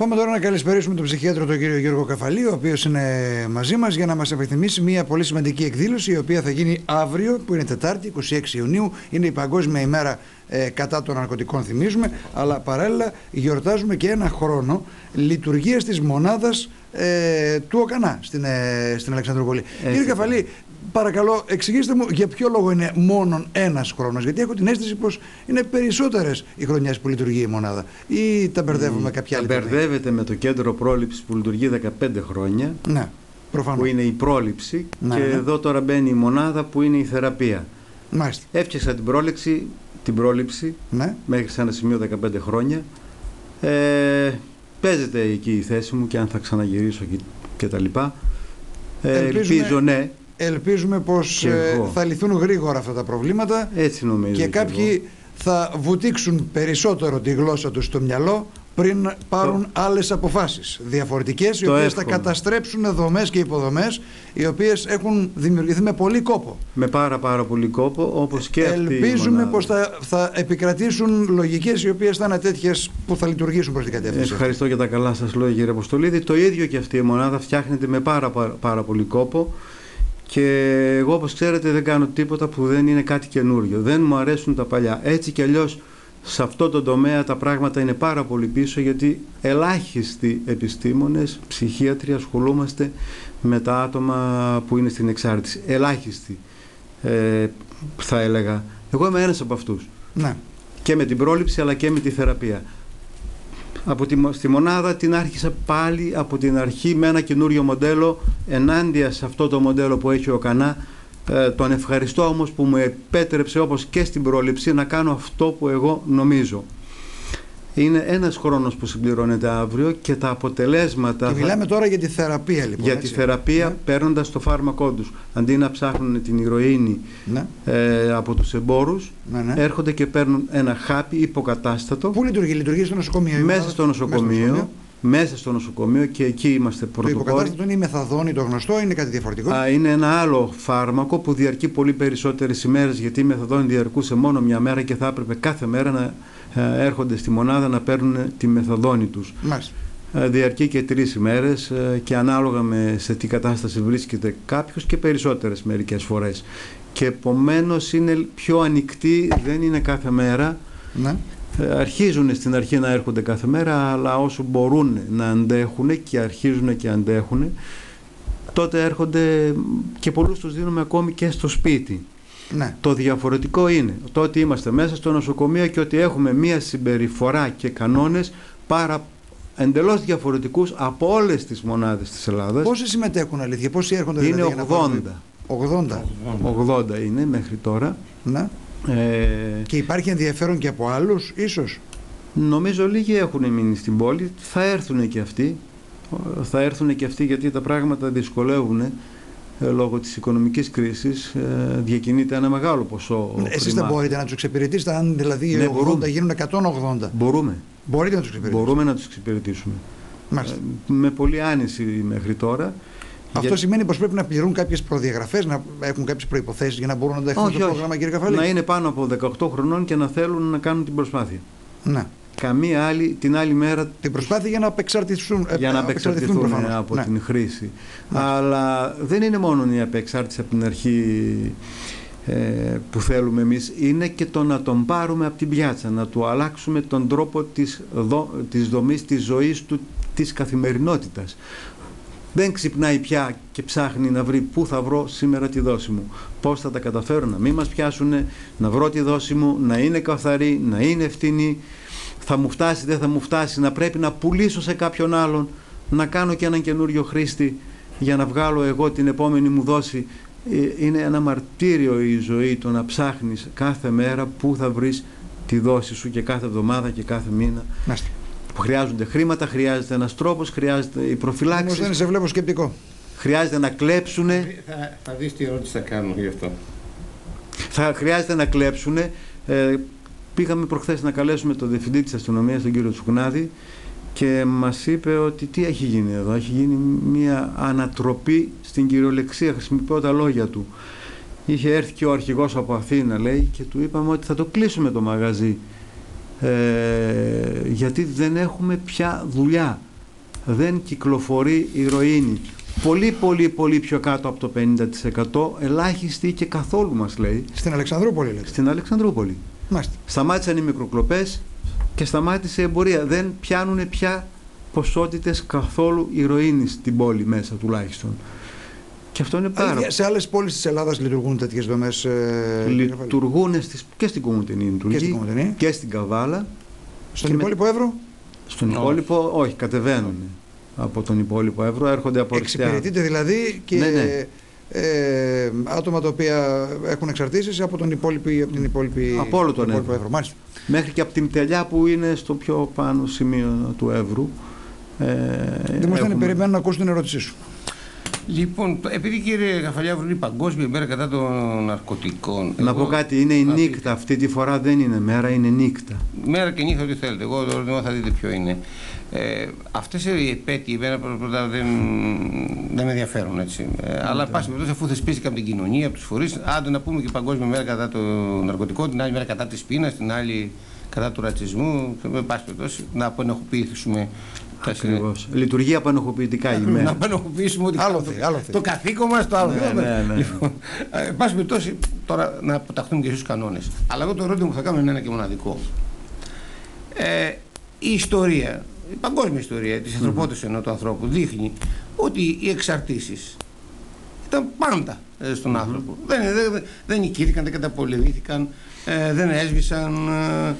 Πάμε τώρα να καλησπερίσουμε τον ψυχίατρο τον κύριο Γιώργο Καφαλή, ο οποίος είναι μαζί μας για να μας επιθυμήσει μια πολύ σημαντική εκδήλωση, η οποία θα γίνει αύριο, που είναι Τετάρτη, 26 Ιουνίου. Είναι η Παγκόσμια ημέρα ε, κατά των ναρκωτικών, θυμίζουμε. Αλλά παράλληλα γιορτάζουμε και ένα χρόνο λειτουργίας της μονάδας ε, του ΟΚΑΝΑ στην, ε, στην Αλεξανδρούπολη. Κύριε Καφαλή, παρακαλώ, εξηγήστε μου για ποιο λόγο είναι μόνο ένας χρόνος. Γιατί έχω την αίσθηση πως είναι περισσότερες οι χρονιές που λειτουργεί η μονάδα. Ή τα μπερδεύουμε mm, κάποια άλλη. Τα μπερδεύεται με το κέντρο πρόληψης που λειτουργεί 15 χρόνια. Ναι. Προφανώς. Που είναι η πρόληψη. Ναι, και ναι. εδώ τώρα μπαίνει η μονάδα που είναι η θεραπεία. Μάλιστα. Έφτιαξα την πρόληψη, την πρόληψη ναι. μέχρι σε ένα σημείο 15 χρόνια. Ε, παίζεται εκεί η θέση μου και αν θα ξαναγυρίσω και, και τα λοιπά. Ε, ελπίζω ναι. Ελπίζουμε πως ε, θα λυθούν γρήγορα αυτά τα προβλήματα Έτσι νομίζω και κάποιοι θα βουτήξουν περισσότερο τη γλώσσα τους στο μυαλό πριν πάρουν το... άλλες αποφάσεις διαφορετικές οι οποίες θα καταστρέψουν δομές και υποδομές οι οποίες έχουν δημιουργηθεί με πολύ κόπο. Με πάρα πάρα πολύ κόπο όπως και αυτή Ελπίζουμε πως θα, θα επικρατήσουν λογικές οι οποίες θα είναι τέτοιες που θα λειτουργήσουν προς την κατεύθυνση. Ευχαριστώ για τα καλά σας λόγια κύριε Αποστολίδη. Το ίδιο και αυτή η μονάδα φτιάχνεται με πάρα, πάρα, πάρα πολύ κόπο. Και εγώ όπως ξέρετε δεν κάνω τίποτα που δεν είναι κάτι καινούριο. Δεν μου αρέσουν τα παλιά. Έτσι κι αλλιώς σε αυτό το τομέα τα πράγματα είναι πάρα πολύ πίσω γιατί ελάχιστοι επιστήμονες, ψυχίατροι ασχολούμαστε με τα άτομα που είναι στην εξάρτηση. Ελάχιστοι ε, θα έλεγα. Εγώ είμαι ένας από αυτούς. Ναι. Και με την πρόληψη αλλά και με τη θεραπεία. Από τη, στη μονάδα την άρχισα πάλι από την αρχή με ένα καινούριο μοντέλο ενάντια σε αυτό το μοντέλο που έχει ο Κανά ε, τον ευχαριστώ όμως που μου επέτρεψε όπως και στην πρόληψη να κάνω αυτό που εγώ νομίζω. Είναι ένας χρόνος που συμπληρώνεται αύριο και τα αποτελέσματα... Και μιλάμε τώρα για τη θεραπεία λοιπόν. Για τη θεραπεία ναι. παίρνοντας το φάρμακό τους. Αντί να ψάχνουν την ηρωίνη ναι. ε, από τους εμπόρους, ναι, ναι. έρχονται και παίρνουν ένα χάπι υποκατάστατο. Πού λειτουργεί, λειτουργεί στο νοσοκομείο. Μέσα στο νοσοκομείο μέσα στο νοσοκομείο και εκεί είμαστε πρωτοπόροι. Το υποκατάστατο είναι η μεθαδόνη, το γνωστό, είναι κάτι διαφορετικό. Α, είναι ένα άλλο φάρμακο που διαρκεί πολύ περισσότερες ημέρες, γιατί η μεθαδόνη διαρκούσε μόνο μια μέρα και θα έπρεπε κάθε μέρα να ε, έρχονται στη μονάδα να παίρνουν τη μεθαδόνη τους. Ε, διαρκεί και τρεις ημέρες ε, και ανάλογα με σε τι κατάσταση βρίσκεται κάποιος και περισσότερες μερικές φορές. Και επομένως είναι πιο ανοιχτή, δεν είναι κάθε μέρα. Ναι. Ε, αρχίζουν στην αρχή να έρχονται κάθε μέρα αλλά όσο μπορούν να αντέχουν και αρχίζουν και αντέχουν τότε έρχονται και πολλούς τους δίνουμε ακόμη και στο σπίτι. Ναι. Το διαφορετικό είναι το ότι είμαστε μέσα στο νοσοκομείο και ότι έχουμε μία συμπεριφορά και κανόνες πάρα εντελώς διαφορετικούς από όλες τις μονάδες της Ελλάδας. Πόσοι συμμετέχουν αλήθεια, πόσοι έρχονται είναι δηλαδή, 80. 80. 80 είναι μέχρι τώρα. Ναι. Ε, και υπάρχει ενδιαφέρον και από άλλους ίσως; Νομίζω λίγοι έχουν μείνει στην πόλη, θα έρθουν και αυτοί. Θα έρθουν και αυτοί γιατί τα πράγματα δυσκολεύουν ε, λόγω της οικονομικής κρίσης ε, διακινείται ένα μεγάλο ποσό ναι, Εσείς δεν μπορείτε να τους εξυπηρετήσετε αν δηλαδή οι ναι, 80 μπορούμε. γίνουν 180 Μπορούμε Μπορείτε να τους εξυπηρετήσουμε Μπορούμε να τους εξυπηρετήσουμε ε, με πολύ άνεση μέχρι τώρα αυτό για... σημαίνει πως πρέπει να πληρούν κάποιες προδιαγραφές, να έχουν κάποιες προποθέσει για να μπορούν να δεχτούν το πρόγραμμα, κύριε Καφαλή. Να είναι πάνω από 18 χρονών και να θέλουν να κάνουν την προσπάθεια. Ναι. Καμία άλλη, την άλλη μέρα. Την προσπάθεια για να απεξαρτηθούν, για να απεξαρτηθούν, από ναι. την χρήση. Ναι. Αλλά δεν είναι μόνο η απεξάρτηση από την αρχή ε, που θέλουμε εμείς είναι και το να τον πάρουμε από την πιάτσα να του αλλάξουμε τον τρόπο της, δο, της δομής της ζωής του της καθημερινότητας δεν ξυπνάει πια και ψάχνει να βρει πού θα βρω σήμερα τη δόση μου. Πώς θα τα καταφέρω να μην μας πιάσουν, να βρω τη δόση μου, να είναι καθαρή, να είναι ευθυνή, θα μου φτάσει, δεν θα μου φτάσει, να πρέπει να πουλήσω σε κάποιον άλλον, να κάνω και έναν καινούριο χρήστη για να βγάλω εγώ την επόμενη μου δόση. Ε, είναι ένα μαρτύριο η ζωή το να ψάχνεις κάθε μέρα πού θα βρεις τη δόση σου και κάθε εβδομάδα και κάθε μήνα που χρειάζονται χρήματα, χρειάζεται ένας τρόπος, χρειάζεται η προφυλάξη. Όμως δεν σε βλέπω σκεπτικό. Χρειάζεται να κλέψουν. Θα, θα δεις τι ερώτηση θα κάνω γι' αυτό. Θα χρειάζεται να κλέψουν. Ε, πήγαμε προχθές να καλέσουμε τον διευθυντή της αστυνομίας, τον κύριο Τσουκνάδη, και μας είπε ότι τι έχει γίνει εδώ. Έχει γίνει μια ανατροπή στην κυριολεξία. Χρησιμοποιώ τα λόγια του. Είχε έρθει και ο αρχηγός από Αθήνα, λέει, και του είπαμε ότι θα το κλείσουμε το μαγαζί ε, γιατί δεν έχουμε πια δουλειά. δεν κυκλοφορεί ηρωίνη. Πολύ πολύ πολύ πιο κάτω από το 50% ελάχιστη και καθόλου μας λέει. Στην Αλεξανδρούπολη λέτε. Στην Αλεξανδρούπολη. Μάλιστα. Σταμάτησαν οι μικροκλοπές και σταμάτησε η εμπορία. Δεν πιάνουν πια ποσότητες καθόλου ηρωίνης στην πόλη μέσα τουλάχιστον. Και αυτό είναι πάρα Αλήθεια, Σε άλλες πόλεις της Ελλάδας λειτουργούν τέτοιες δομές. Ε, λειτουργούν στις, και στην Κομωτινή και στην, Κομωτινή. και στην Καβάλα. Στον υπόλοιπο Εύρο; Στον υπόλοιπο, όχι, κατεβαίνουν από τον υπόλοιπο Εύρο, έρχονται από Εξυπηρετείται δηλαδή και ναι, ναι. Ε, άτομα τα οποία έχουν εξαρτήσεις από, τον υπόλοιπη, από την υπόλοιπη από όλο τον Εύρο. Εύρο. Μάλιστα. Μέχρι και από την τελιά που είναι στο πιο πάνω σημείο του Εύρου. Ε, Δημοσθένη, έχουμε... περιμένω να ακούσω την ερώτησή σου. Λοιπόν, επειδή κύριε Γαφαλιάβρου είναι η Παγκόσμια Μέρα κατά των Ναρκωτικών. Να πω κάτι, είναι η νύχτα. Αυτή τη φορά δεν είναι μέρα, είναι νύχτα. Μέρα και νύχτα, ό,τι θέλετε. Εγώ το θα δείτε ποιο είναι. Ε, Αυτές οι επέτειοι πρώτα δεν, δεν με ενδιαφέρουν έτσι. Ε, αλλά, πάση περιπτώσει, αφού θεσπίστηκαν από την κοινωνία, από τους φορείς, άντε να πούμε και Παγκόσμια Μέρα κατά των Ναρκωτικών, την άλλη μέρα κατά της πείνας, την άλλη κατά του ρατσισμού. Με πάση περιπτώσει, να απενεχοποιήσουμε Ακριβώς. Λειτουργεί απανοχοποιητικά η μέρα. Να απανοχοποιήσουμε ότι άλλο το καθήκον μας το άλλο. Ναι, ναι, ναι. Λοιπόν, εν πάση περιπτώσει, τώρα να αποταχθούμε και στους κανόνες. Αλλά εγώ το ερώτημα που θα κάνω είναι ένα και μοναδικό. Ε, η ιστορία, η παγκόσμια ιστορία της ανθρωπότητας ενός του ανθρώπου δείχνει ότι οι εξαρτήσεις ήταν πάντα ε, στον άνθρωπο. Δεν, δεν, δεν νικήθηκαν, δεν καταπολεμήθηκαν, ε, δεν έσβησαν. Ε,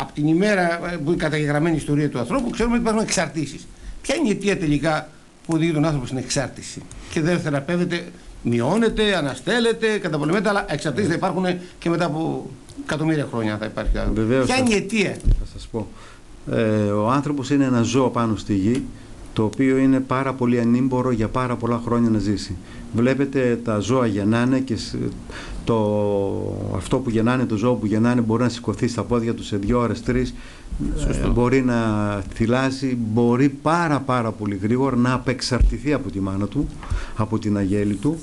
από την ημέρα που είναι καταγεγραμμένη η ιστορία του ανθρώπου, ξέρουμε ότι υπάρχουν εξαρτήσεις. Ποια είναι η αιτία τελικά που οδηγεί τον άνθρωπο στην εξάρτηση; Και δεν θεραπεύεται, μειώνεται, αναστέλλεται, καταπολεμείται, αλλά εξαρτήσεις θα υπάρχουν και μετά από εκατομμύρια χρόνια θα υπάρχει. Βεβαίως, Ποια είναι η αιτία; Θα σας πω. Ε, ο άνθρωπος είναι ένα ζώο πάνω στη γη το οποίο είναι πάρα πολύ ανήμπορο για πάρα πολλά χρόνια να ζήσει. Βλέπετε τα ζώα γεννάνε και το, αυτό που γεννάνε, το ζώο που γεννάνε μπορεί να σηκωθεί στα πόδια του σε δύο ώρες, τρεις, ε, μπορεί να θυλάσει, μπορεί πάρα πάρα πολύ γρήγορα να απεξαρτηθεί από τη μάνα του, από την αγέλη του.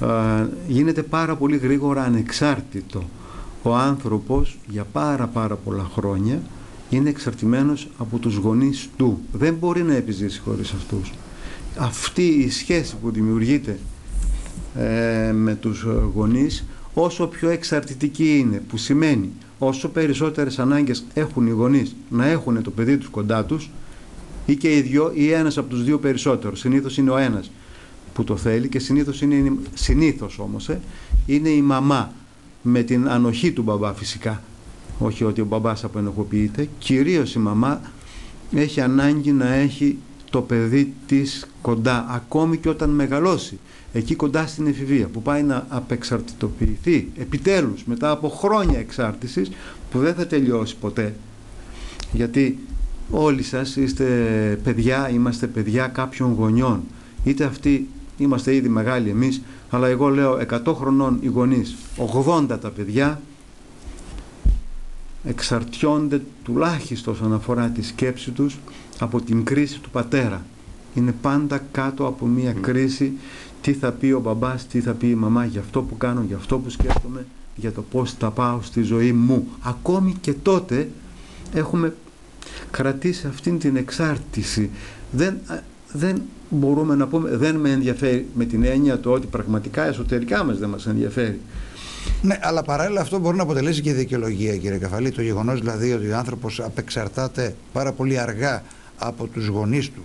Ε, γίνεται πάρα πολύ γρήγορα ανεξάρτητο. Ο άνθρωπος για πάρα πάρα πολλά χρόνια είναι εξαρτημένος από τους γονείς του. Δεν μπορεί να επιζήσει χωρίς αυτούς. Αυτή η σχέση που δημιουργείται ε, με τους γονείς όσο πιο εξαρτητική είναι, που σημαίνει όσο περισσότερες ανάγκες έχουν οι γονείς να έχουν το παιδί τους κοντά τους ή και οι δυο ή ένας από τους δύο περισσότερους. Συνήθως είναι ο ένας που το θέλει και συνήθως, είναι, συνήθως όμως ε, είναι η μαμά με την ανοχή του μπαμπά φυσικά όχι ότι ο μπαμπάς απενοχοποιείται, κυρίως η μαμά έχει ανάγκη να έχει το παιδί της κοντά, ακόμη και όταν μεγαλώσει, εκεί κοντά στην εφηβεία, που πάει να απεξαρτητοποιηθεί, επιτέλους, μετά από χρόνια εξάρτησης, που δεν θα τελειώσει ποτέ. Γιατί όλοι σας είστε παιδιά, είμαστε παιδιά κάποιων γονιών. Είτε αυτοί είμαστε ήδη μεγάλοι εμείς, αλλά εγώ λέω 100 χρονών οι γονείς, 80 τα παιδιά, εξαρτιόνται τουλάχιστον όσον αφορά τη σκέψη τους από την κρίση του πατέρα. Είναι πάντα κάτω από μια κρίση τι θα πει ο μπαμπάς, τι θα πει η μαμά για αυτό που κάνω, για αυτό που σκέφτομαι, για το πώς θα πάω στη ζωή μου. Ακόμη και τότε έχουμε κρατήσει αυτήν την εξάρτηση. Δεν, δεν μπορούμε να πούμε, δεν με ενδιαφέρει με την έννοια του ότι πραγματικά εσωτερικά μας δεν μας ενδιαφέρει. Ναι, αλλά παράλληλα αυτό μπορεί να αποτελέσει και δικαιολογία, κύριε Καφαλή. Το γεγονός δηλαδή ότι ο άνθρωπος απεξαρτάται πάρα πολύ αργά από τους γονείς του.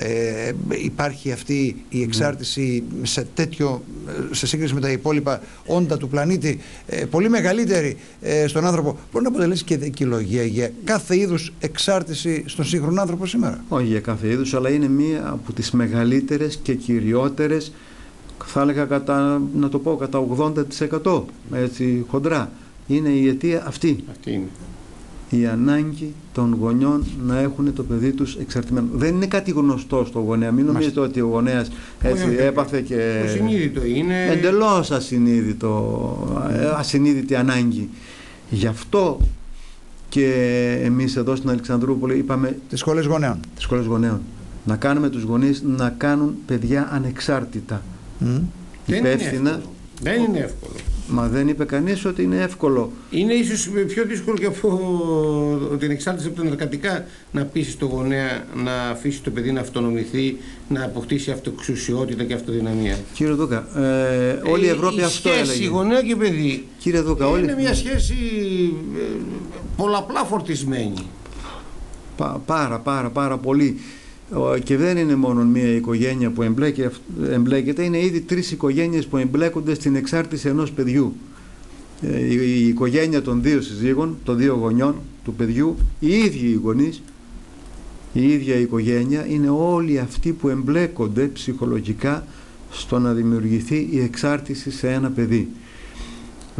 Ε, υπάρχει αυτή η εξάρτηση σε τέτοιο, σε σύγκριση με τα υπόλοιπα όντα του πλανήτη ε, πολύ μεγαλύτερη ε, στον άνθρωπο μπορεί να αποτελέσει και δικαιολογία για κάθε είδους εξάρτηση στον σύγχρονο άνθρωπο σήμερα. Όχι για κάθε είδους αλλά είναι μία από τις μεγαλύτερες και κυριότερες θα έλεγα κατά, να το πω κατά 80% έτσι χοντρά. Είναι η αιτία αυτή. Αυτή είναι. Η ανάγκη των γονιών να έχουν το παιδί τους εξαρτημένο. Δεν είναι κάτι γνωστό στο γονέα. Μην νομίζετε ότι ο γονέας έτσι έπαθε και... Ασυνείδητο είναι. Εντελώς ασυνείδητο, ε, ασυνείδητη ανάγκη. Γι' αυτό και εμείς εδώ στην Αλεξανδρούπολη είπαμε... Τις σχολές γονέων. Τις σχολές γονέων. Να κάνουμε τους γονείς να κάνουν παιδιά ανεξάρτητα. Mm. Δεν είναι εύκολο. Δεν είναι εύκολο. Μα δεν είπε κανείς ότι είναι εύκολο. Είναι ίσως πιο δύσκολο και από την εξάρτηση από τα ναρκωτικά να πείσει το γονέα να αφήσει το παιδί να αυτονομηθεί, να αποκτήσει αυτοεξουσιότητα και αυτοδυναμία. Κύριε Δούκα, ε, όλη η Ευρώπη η αυτό σχέση έλεγε. γονέα και παιδί Κύριε Δούκα, είναι όλη... μια σχέση ε, πολλαπλά φορτισμένη. Πα, πάρα πάρα πάρα πολύ. Και δεν είναι μόνο μία οικογένεια που εμπλέκεται, είναι ήδη τρεις οικογένειες που εμπλέκονται στην εξάρτηση ενός παιδιού. Ε, η οικογένεια των δύο συζύγων, των δύο γονιών του παιδιού, οι ίδιοι οι γονείς, η ίδια η οικογένεια, είναι όλοι αυτοί που εμπλέκονται ψυχολογικά στο να δημιουργηθεί η εξάρτηση σε ένα παιδί.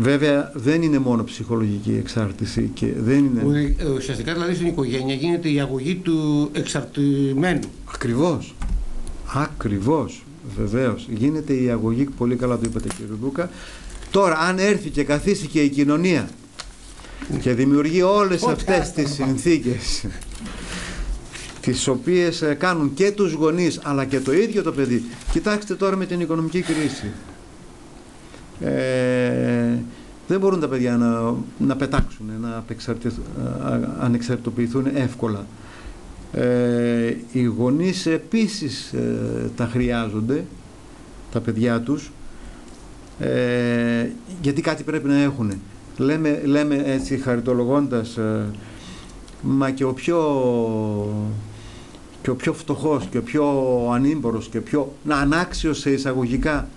Βέβαια δεν είναι μόνο ψυχολογική εξάρτηση και δεν είναι... Ε, ουσιαστικά δηλαδή στην οικογένεια γίνεται η αγωγή του εξαρτημένου. Ακριβώς. Ακριβώς. Βεβαίως. Γίνεται η αγωγή, πολύ καλά το είπατε κύριε Δούκα. Τώρα αν έρθει και καθίσει και η κοινωνία και δημιουργεί όλες αυτές τις συνθήκες τις οποίες ε, κάνουν και τους γονείς αλλά και το ίδιο το παιδί. Κοιτάξτε τώρα με την οικονομική κρίση. Ε, δεν μπορούν τα παιδιά να, να πετάξουν, να ανεξαρτητοποιηθούν εύκολα. Ε, οι γονείς επίσης ε, τα χρειάζονται, τα παιδιά τους, ε, γιατί κάτι πρέπει να έχουν. Λέμε, λέμε έτσι χαριτολογώντας, ε, μα και ο πιο, και ο πιο φτωχός και ο πιο ανήμπορος και ο πιο να ανάξιος σε εισαγωγικά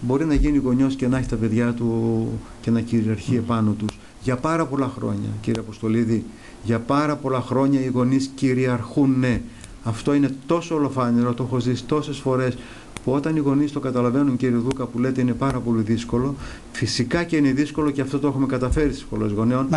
μπορεί να γίνει γονιός και να έχει τα παιδιά του και να κυριαρχεί επάνω τους. Για πάρα πολλά χρόνια, κύριε Αποστολίδη, για πάρα πολλά χρόνια οι γονείς κυριαρχούν, ναι. Αυτό είναι τόσο ολοφάνερο, το έχω ζήσει τόσες φορές που όταν οι γονείς το καταλαβαίνουν κύριε Δούκα που λέτε είναι πάρα πολύ δύσκολο, φυσικά και είναι δύσκολο και αυτό το έχουμε καταφέρει στις σχολές γονέων,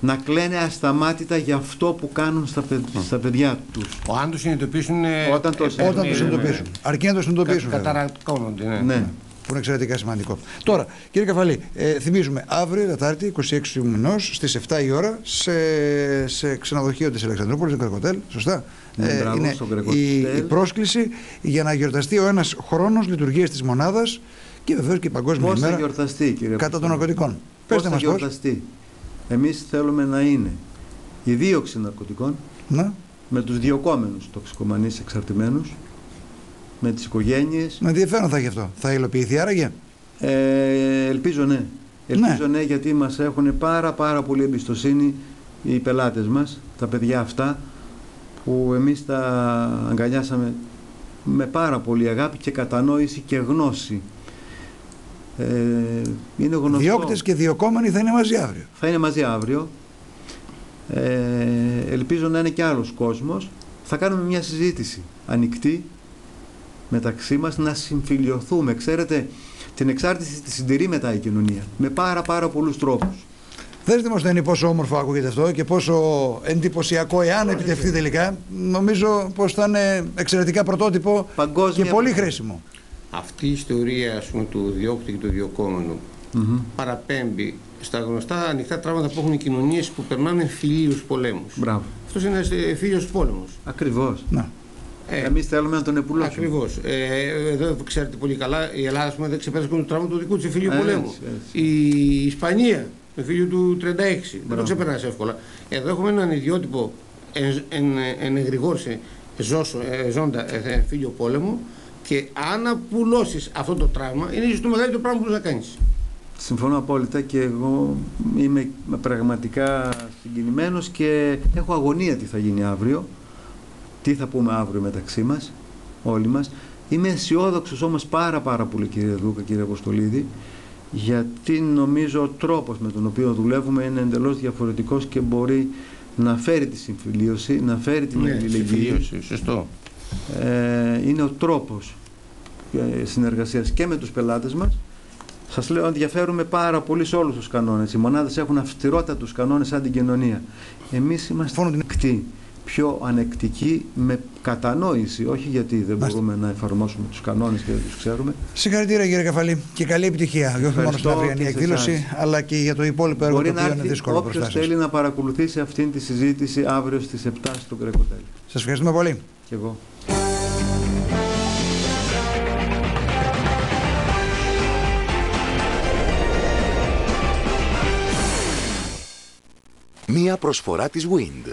να κλαίνε ασταμάτητα για αυτό που κάνουν στα, στα παιδιά τους. Αν το συνειδητοποιήσουν. Όταν το, όταν το συνειδητοποιήσουν. Αρκεί να το συνειδητοποιήσουν. Κα, καταρακώνονται. Ναι. ναι που είναι εξαιρετικά σημαντικό. Τώρα, κύριε Καφαλή, ε, θυμίζουμε αύριο, Τετάρτη, 26 του μηνός, στις 7 η ώρα, σε, σε ξενοδοχείο της Αλεξανδρούπολης, στο Κρακοτέλ. Σωστά; Ναι, ε, μπράβο, είναι η, η, πρόσκληση για να γιορταστεί ο ένας χρόνος λειτουργίας της μονάδας και βεβαίως και η Παγκόσμια Πώς ημέρα θα γιορταστεί, κύριε κατά των ναρκωτικών. Πώς θα γιορταστεί; Εμείς θέλουμε να είναι η δίωξη ναρκωτικών να. με τους διοκόμενου τοξικομανείς εξαρτημένους με τις οικογένειες. Με ενδιαφέρον θα έχει αυτό. Θα υλοποιηθεί άραγε; Ε, ελπίζω ναι. Ελπίζω ναι. ναι γιατί μας έχουν πάρα πάρα πολύ εμπιστοσύνη οι πελάτες μας, τα παιδιά αυτά που εμείς τα αγκαλιάσαμε με πάρα πολύ αγάπη και κατανόηση και γνώση. Ε, είναι γνωστό. Διώκτες και διοκόμενοι θα είναι μαζί αύριο. Θα είναι μαζί αύριο. Ε, ελπίζω να είναι και άλλος κόσμος. Θα κάνουμε μια συζήτηση ανοιχτή μεταξύ μας να συμφιλειωθούμε. Ξέρετε, την εξάρτηση τη συντηρεί μετά η κοινωνία με πάρα πάρα πολλούς τρόπους. Δες Δημοσθένη πόσο όμορφο ακούγεται αυτό και πόσο εντυπωσιακό εάν επιτευχθεί τελικά. Νομίζω πως θα είναι εξαιρετικά πρωτότυπο Παγκόσμια... και πολύ χρήσιμο. Αυτή η ιστορία ας πούμε, του διώκτη και του διωκόμενου mm-hmm. παραπέμπει στα γνωστά ανοιχτά τραύματα που έχουν οι κοινωνίες που περνάνε φιλίους πολέμους. Μπράβο. Αυτός είναι ένα φίλος πόλεμος. Ακριβώς. Να. Ε, Εμείς θέλουμε να τον επουλώσουμε. Ακριβώς. Ε, εδώ ξέρετε πολύ καλά, η Ελλάδα πούμε, δεν ξεπέρασε το τραύμα του δικού της φίλου πολέμου. Η Ισπανία με φίλιο του 36 δεν το ξεπεράσει εύκολα. Εδώ έχουμε έναν ιδιότυπο εν, εγρηγόρση ε, ζώντα ε, φίλιο πόλεμου και αν απουλώσεις αυτό το τραύμα είναι ίσω το μεγαλύτερο πράγμα που μπορεί να κάνεις. Συμφωνώ απόλυτα και εγώ είμαι πραγματικά συγκινημένος και έχω αγωνία τι θα γίνει αύριο τι θα πούμε αύριο μεταξύ μας, όλοι μας. Είμαι αισιόδοξος όμως πάρα πάρα πολύ κύριε Δούκα, κύριε Αποστολίδη, γιατί νομίζω ο τρόπος με τον οποίο δουλεύουμε είναι εντελώς διαφορετικός και μπορεί να φέρει τη συμφιλίωση, να φέρει την ναι, αλληλεγγύη. σωστό. Ε, είναι ο τρόπος ε, συνεργασίας και με τους πελάτες μας. Σας λέω ενδιαφέρουμε πάρα πολύ σε όλους τους κανόνες. Οι μονάδες έχουν αυστηρότατους κανόνες σαν την κοινωνία. Εμείς είμαστε ανεκτοί πιο ανεκτική με κατανόηση, όχι γιατί δεν μπορούμε να εφαρμόσουμε τους κανόνες και δεν τους ξέρουμε. Συγχαρητήρια κύριε Καφαλή και καλή επιτυχία, Για όχι μόνο στην αυριανή εκδήλωση, αλλά και για το υπόλοιπο έργο Μπορεί το να είναι δύσκολο όποιος θέλει να παρακολουθήσει αυτήν τη συζήτηση αύριο στις 7 του Κρεκοτέλη. Σας ευχαριστούμε πολύ. Μία προσφορά της WIND.